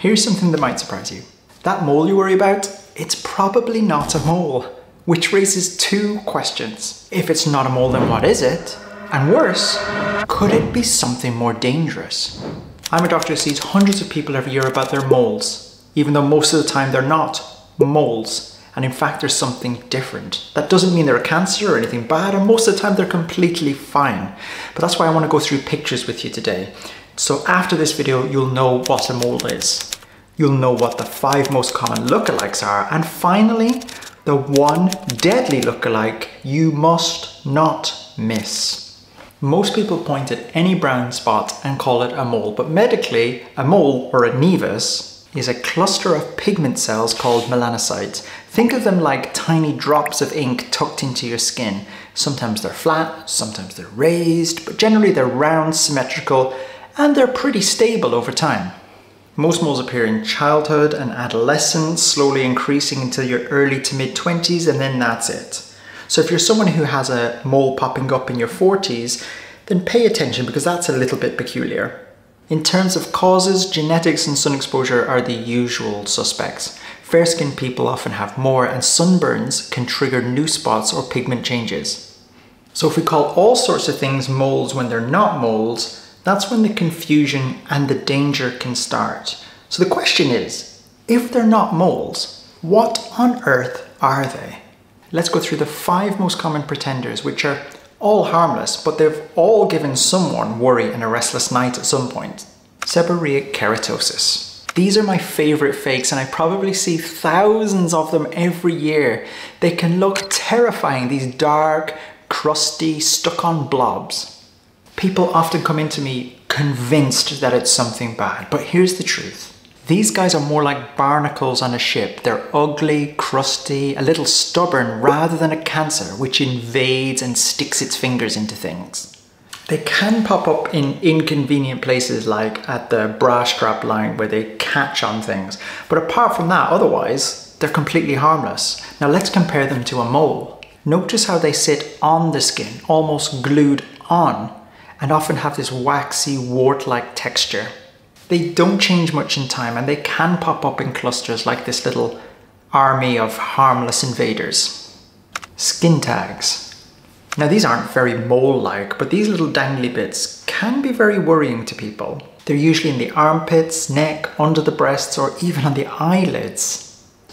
Here's something that might surprise you. That mole you worry about, it's probably not a mole. Which raises two questions. If it's not a mole, then what is it? And worse, could it be something more dangerous? I'm a doctor who sees hundreds of people every year about their moles, even though most of the time they're not moles. And in fact, there's something different. That doesn't mean they're a cancer or anything bad, and most of the time they're completely fine. But that's why I want to go through pictures with you today. So after this video, you'll know what a mole is. You'll know what the five most common lookalikes are. And finally, the one deadly lookalike you must not miss. Most people point at any brown spot and call it a mole, but medically, a mole or a nevus is a cluster of pigment cells called melanocytes. Think of them like tiny drops of ink tucked into your skin. Sometimes they're flat, sometimes they're raised, but generally they're round, symmetrical, and they're pretty stable over time. Most moles appear in childhood and adolescence, slowly increasing until your early to mid 20s, and then that's it. So if you're someone who has a mole popping up in your 40s, then pay attention because that's a little bit peculiar. In terms of causes, genetics and sun exposure are the usual suspects. Fair skinned people often have more, and sunburns can trigger new spots or pigment changes. So, if we call all sorts of things moles when they're not moles, that's when the confusion and the danger can start. So the question is, if they're not moles, what on earth are they? Let's go through the five most common pretenders, which are all harmless, but they've all given someone worry and a restless night at some point. Seborrheic keratosis. These are my favorite fakes and I probably see thousands of them every year. They can look terrifying, these dark, crusty, stuck on blobs. People often come into me convinced that it's something bad, but here's the truth. These guys are more like barnacles on a ship. They're ugly, crusty, a little stubborn rather than a cancer which invades and sticks its fingers into things. They can pop up in inconvenient places like at the bra strap line where they catch on things. But apart from that, otherwise, they're completely harmless. Now let's compare them to a mole. Notice how they sit on the skin, almost glued on and often have this waxy wart-like texture. They don't change much in time and they can pop up in clusters like this little army of harmless invaders. Skin tags. Now these aren't very mole-like, but these little dangly bits can be very worrying to people. They're usually in the armpits, neck, under the breasts, or even on the eyelids.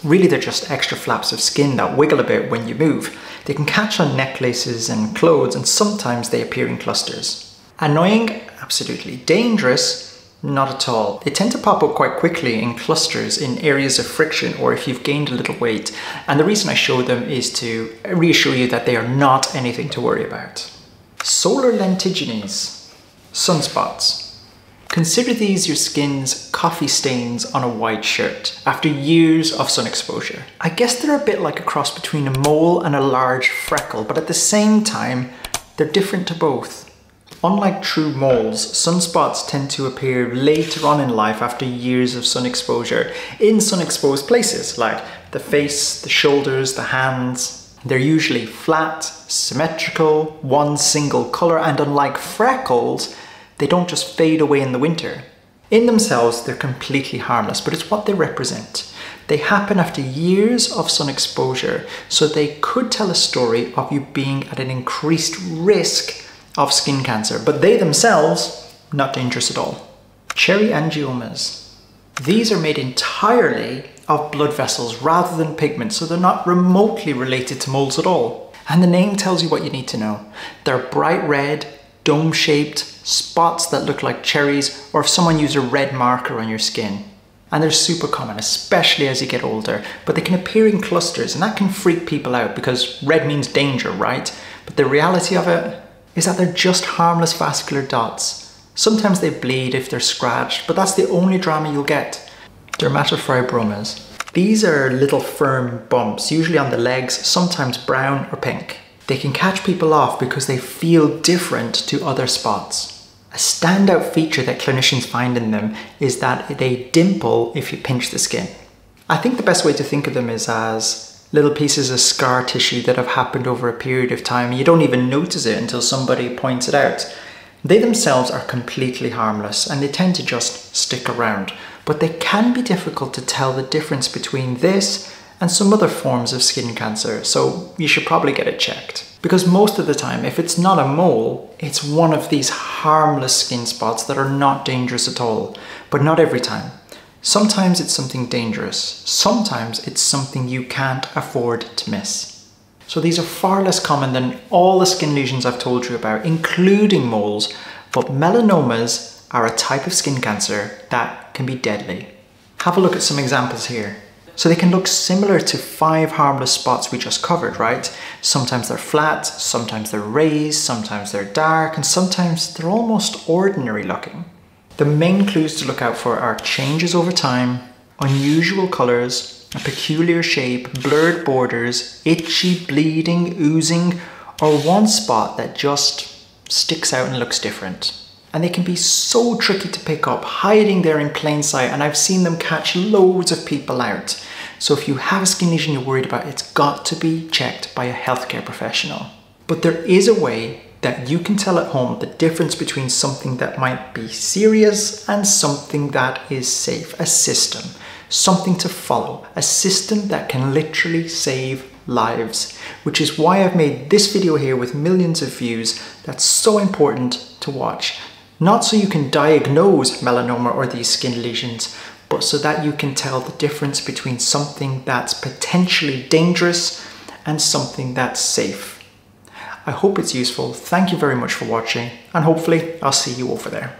Really, they're just extra flaps of skin that wiggle a bit when you move. They can catch on necklaces and clothes, and sometimes they appear in clusters. Annoying? Absolutely. Dangerous? Not at all. They tend to pop up quite quickly in clusters in areas of friction or if you've gained a little weight. And the reason I show them is to reassure you that they are not anything to worry about. Solar lentigines, sunspots. Consider these your skin's coffee stains on a white shirt after years of sun exposure. I guess they're a bit like a cross between a mole and a large freckle, but at the same time, they're different to both. Unlike true moles, sunspots tend to appear later on in life after years of sun exposure in sun exposed places like the face, the shoulders, the hands. They're usually flat, symmetrical, one single color, and unlike freckles, they don't just fade away in the winter. In themselves, they're completely harmless, but it's what they represent. They happen after years of sun exposure, so they could tell a story of you being at an increased risk of skin cancer, but they themselves, not dangerous at all. Cherry angiomas. These are made entirely of blood vessels rather than pigment, so they're not remotely related to moles at all. And the name tells you what you need to know. They're bright red, dome-shaped, spots that look like cherries, or if someone used a red marker on your skin. And they're super common, especially as you get older, but they can appear in clusters, and that can freak people out because red means danger, right? But the reality of it, is that they're just harmless vascular dots. Sometimes they bleed if they're scratched, but that's the only drama you'll get. Dermatofibromas. These are little firm bumps, usually on the legs, sometimes brown or pink. They can catch people off because they feel different to other spots. A standout feature that clinicians find in them is that they dimple if you pinch the skin. I think the best way to think of them is as little pieces of scar tissue that have happened over a period of time. You don't even notice it until somebody points it out. They themselves are completely harmless and they tend to just stick around. but they can be difficult to tell the difference between this and some other forms of skin cancer, so you should probably get it checked. Because most of the time, if it's not a mole, it's one of these harmless skin spots that are not dangerous at all, but not every time. Sometimes it's something dangerous, sometimes it's something you can't afford to miss. So these are far less common than all the skin lesions I've told you about, including moles, but melanomas are a type of skin cancer that can be deadly. Have a look at some examples here. So they can look similar to five harmless spots we just covered, right? Sometimes they're flat, sometimes they're raised, sometimes they're dark, and sometimes they're almost ordinary looking. The main clues to look out for are changes over time, unusual colours, a peculiar shape, blurred borders, itchy, bleeding, oozing, or one spot that just sticks out and looks different and they can be so tricky to pick up, hiding there in plain sight, and I've seen them catch loads of people out. So if you have a skin lesion you're worried about, it's got to be checked by a healthcare professional. But there is a way that you can tell at home the difference between something that might be serious and something that is safe, a system, something to follow, a system that can literally save lives, which is why I've made this video here with millions of views that's so important to watch. Not so you can diagnose melanoma or these skin lesions, but so that you can tell the difference between something that's potentially dangerous and something that's safe. I hope it's useful. Thank you very much for watching and hopefully I'll see you over there.